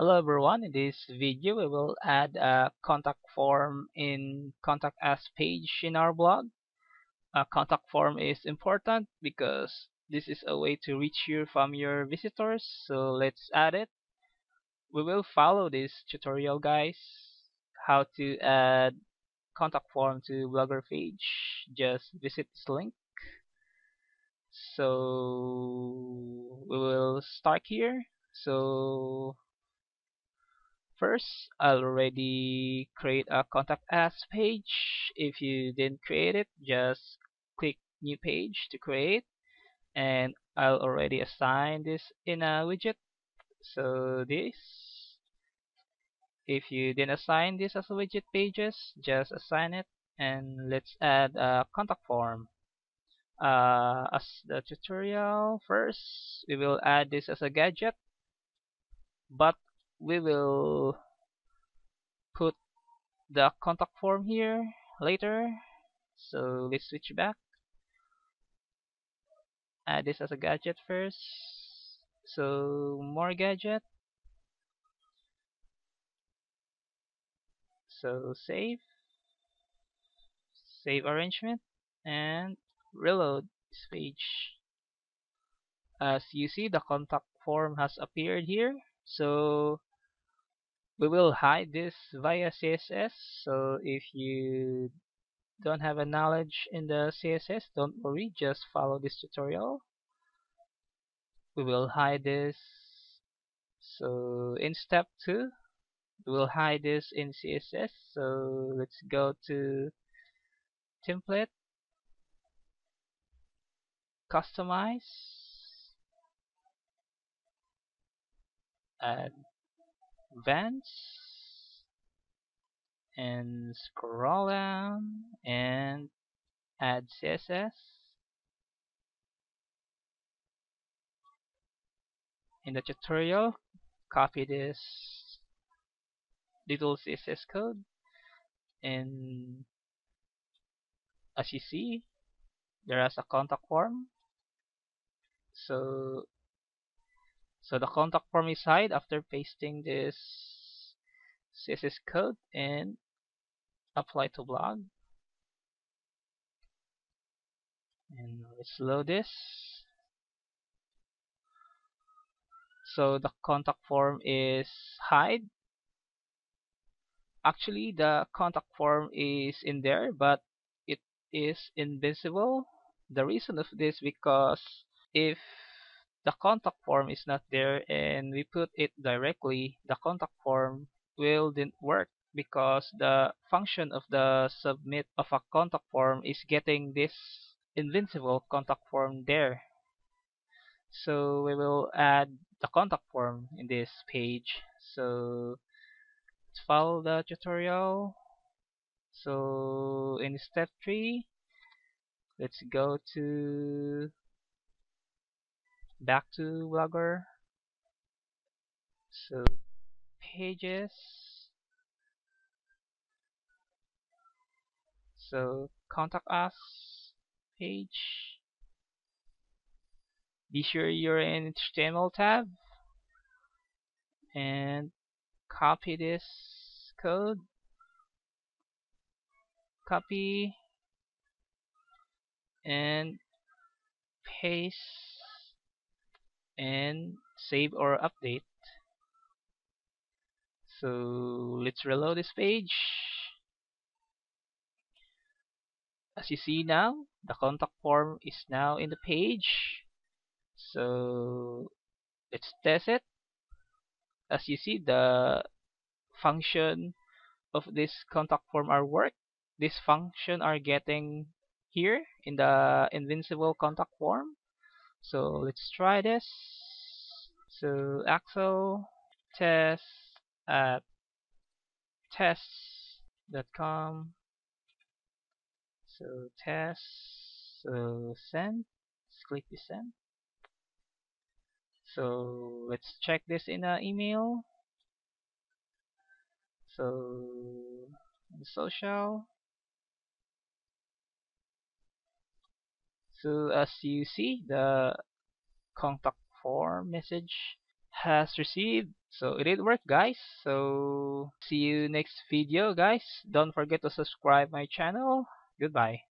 Hello everyone, in this video we will add a contact form in contact us page in our blog. A contact form is important because this is a way to reach you from your visitors, so let's add it. We will follow this tutorial guys, how to add contact form to blogger page. Just visit this link. So we will start here. So First, I'll already create a contact us page. If you didn't create it, just click new page to create. And I'll already assign this in a widget. So this, if you didn't assign this as a widget pages, just assign it. And let's add a contact form. Uh, as the tutorial first, we will add this as a gadget. But we will put the contact form here later. So let's switch back. Add this as a gadget first. So more gadget. So save. Save arrangement and reload this page. As you see the contact form has appeared here. So we will hide this via CSS so if you don't have a knowledge in the CSS don't worry just follow this tutorial. We will hide this so in step 2 we will hide this in CSS so let's go to template customize add Advanced and scroll down and add CSS in the tutorial copy this little CSS code and as you see there is a contact form. So so the contact form is hide after pasting this CSS code and apply to blog. And let's load this. So the contact form is hide. Actually, the contact form is in there, but it is invisible. The reason of this because if the contact form is not there and we put it directly, the contact form will didn't work because the function of the submit of a contact form is getting this invincible contact form there. So we will add the contact form in this page. So let's follow the tutorial. So in step 3, let's go to back to Blogger. So pages. So contact us page. Be sure you're in HTML tab and copy this code. Copy and paste and save or update. So let's reload this page. As you see now the contact form is now in the page. So let's test it. As you see the function of this contact form are work. This function are getting here in the invincible contact form so let's try this. So axel test at tests.com so test so send. Let's click the send. So let's check this in the email. So social so as you see the contact form message has received. So it did work guys. So see you next video guys. Don't forget to subscribe my channel. Goodbye.